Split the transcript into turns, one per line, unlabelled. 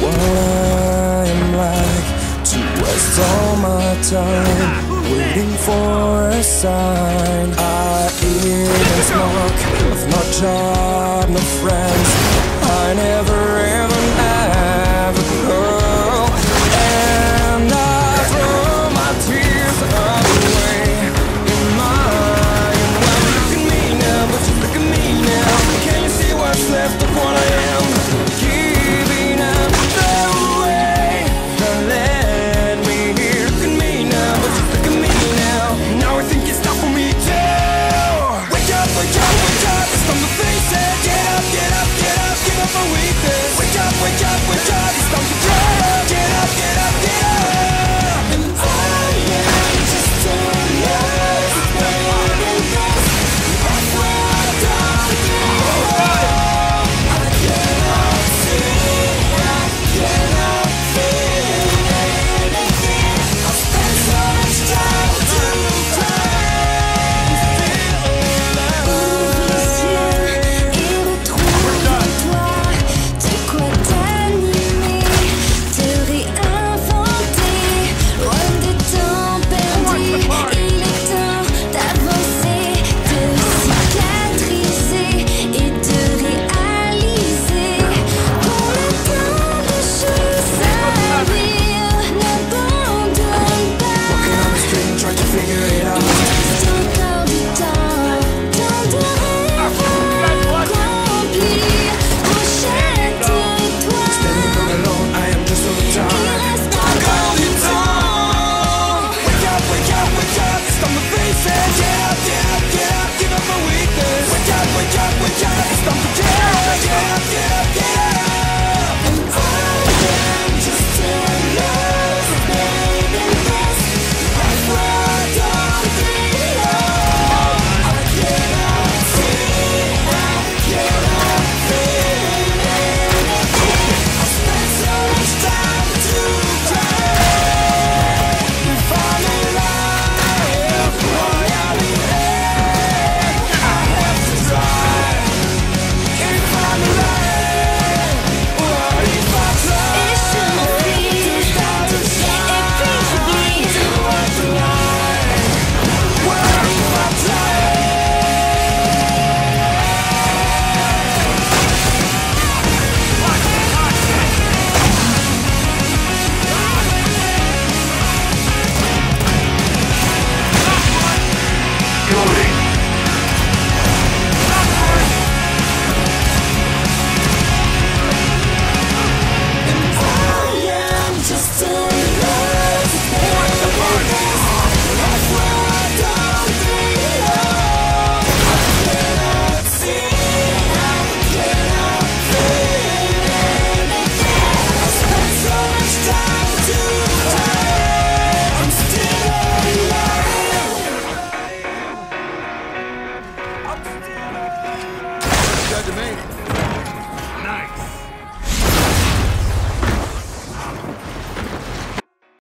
what I'm like To waste all my time Waiting for a sign. I even smoke I've no job, no friend to me.